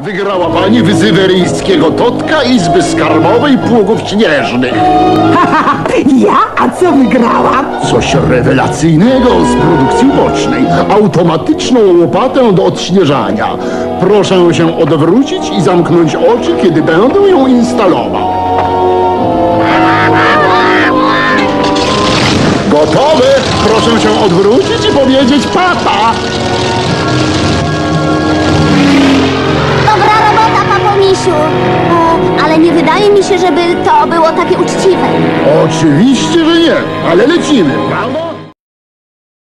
Wygrała pani wyzyweryjskiego Totka Izby Skarbowej Pługów Śnieżnych. Ja? A co wygrałam? Coś rewelacyjnego z produkcji ubocznej. Automatyczną łopatę do odśnieżania. Proszę się odwrócić i zamknąć oczy, kiedy będę ją instalował. Gotowy? Proszę się odwrócić i powiedzieć papa. Misiu. E, ale nie wydaje mi się, żeby to było takie uczciwe. Oczywiście, że nie, ale lecimy, prawda?